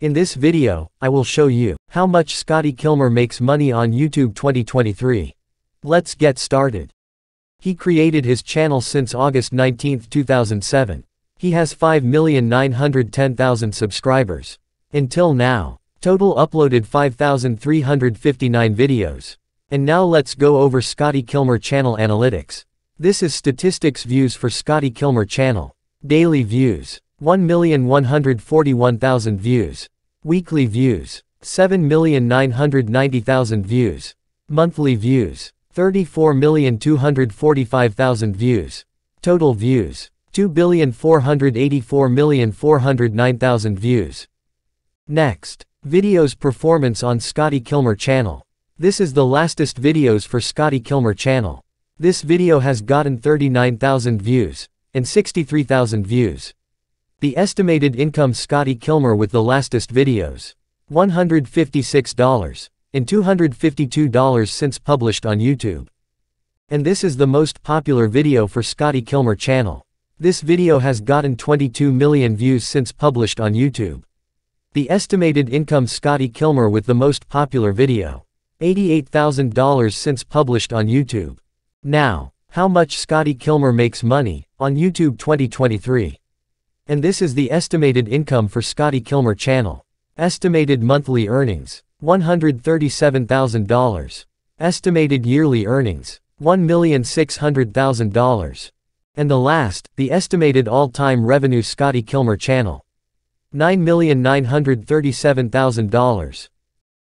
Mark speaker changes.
Speaker 1: In this video, I will show you how much Scotty Kilmer makes money on YouTube 2023. Let's get started. He created his channel since August 19, 2007. He has 5,910,000 subscribers. Until now, total uploaded 5,359 videos. And now let's go over Scotty Kilmer channel analytics. This is statistics views for Scotty Kilmer channel. Daily views. 1,141,000 views. Weekly views. 7,990,000 views. Monthly views. 34,245,000 views. Total views. 2,484,409,000 views. Next. Videos performance on Scotty Kilmer channel. This is the lastest videos for Scotty Kilmer channel. This video has gotten 39,000 views, and 63,000 views. The estimated income Scotty Kilmer with the lastest videos. $156, and $252 since published on YouTube. And this is the most popular video for Scotty Kilmer channel. This video has gotten 22 million views since published on YouTube. The estimated income Scotty Kilmer with the most popular video. $88,000 since published on YouTube. Now, how much Scotty Kilmer makes money, on YouTube 2023. And this is the estimated income for Scotty Kilmer channel. Estimated monthly earnings, $137,000. Estimated yearly earnings, $1,600,000. And the last, the estimated all-time revenue Scotty Kilmer channel. $9,937,000.